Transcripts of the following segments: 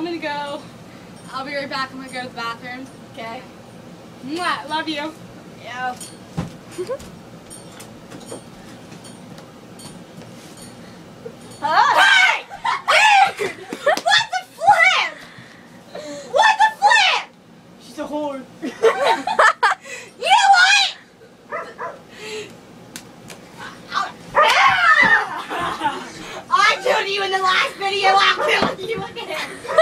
I'm gonna go. I'll be right back. I'm gonna go to the bathroom. Okay. Mwah, love you. Yeah. Ah! Hey! Dude! What the flip? What the flip? She's a whore. You know what? Ah! I told you in the last video I'll kill you again.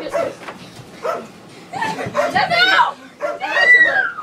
That thing just